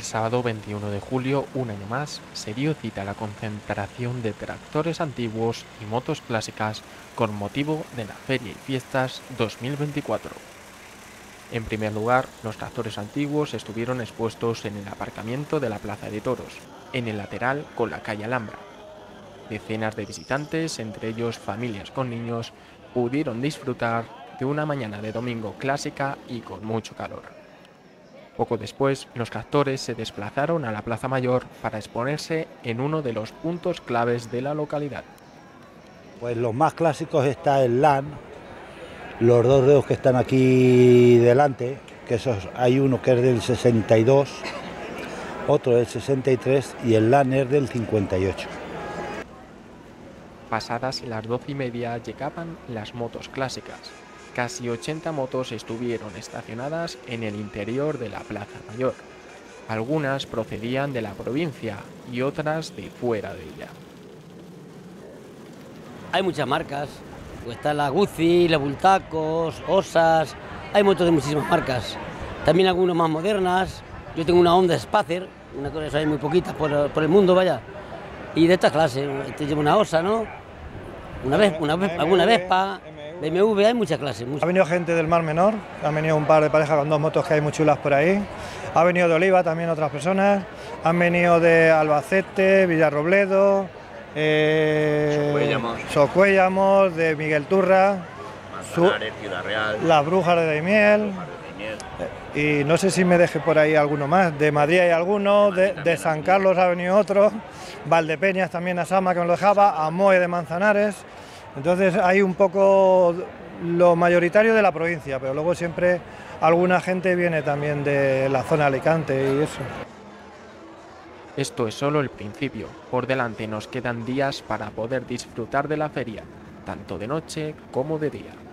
El sábado 21 de julio, un año más, se dio cita la concentración de tractores antiguos y motos clásicas con motivo de la Feria y Fiestas 2024. En primer lugar, los tractores antiguos estuvieron expuestos en el aparcamiento de la Plaza de Toros, en el lateral con la calle Alhambra. Decenas de visitantes, entre ellos familias con niños, pudieron disfrutar de una mañana de domingo clásica y con mucho calor. Poco después, los tractores se desplazaron a la Plaza Mayor para exponerse en uno de los puntos claves de la localidad. Pues los más clásicos está el LAN, los dos dedos que están aquí delante, que esos, hay uno que es del 62, otro del 63 y el LAN es del 58. Pasadas las doce y media llegaban las motos clásicas, casi 80 motos estuvieron estacionadas en el interior de la Plaza Mayor. Algunas procedían de la provincia y otras de fuera de ella. Hay muchas marcas, pues está la Guzzi, la Bultacos, Osas, hay motos de muchísimas marcas. También algunas más modernas. Yo tengo una Honda Spacer, una cosa hay muy poquitas por, el mundo, vaya. Y de esta clase, te llevo una Osa, ¿no? Una vez, una vez, alguna Vespa, BMW hay muchas clases. Ha venido gente del Mar Menor, han venido un par de parejas con dos motos que hay muy chulas por ahí. Ha venido de Oliva también otras personas. Han venido de Albacete, Villarrobledo, eh, Socuéllamos, de Miguel Turra, Ciudad Real, las Brujas de Daimiel. Y no sé si me deje por ahí alguno más. De Madrid hay alguno, de, de San Carlos ha venido otro, Valdepeñas también a Sama que me lo dejaba, a Moe de Manzanares. Entonces hay un poco lo mayoritario de la provincia, pero luego siempre alguna gente viene también de la zona Alicante y eso. Esto es solo el principio. Por delante nos quedan días para poder disfrutar de la feria, tanto de noche como de día.